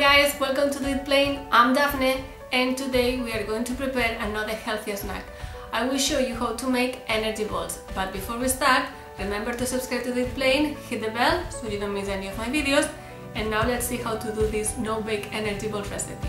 guys, welcome to Do It Plain. I'm Daphne and today we are going to prepare another healthy snack. I will show you how to make energy balls. But before we start, remember to subscribe to Do It Plain, hit the bell so you don't miss any of my videos. And now let's see how to do this no-bake energy ball recipe.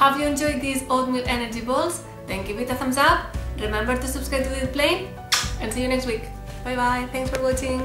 Have you enjoyed these oatmeal energy balls? Then give it a thumbs up. Remember to subscribe to Do It Plain and see you next week. Bye bye. Thanks for watching.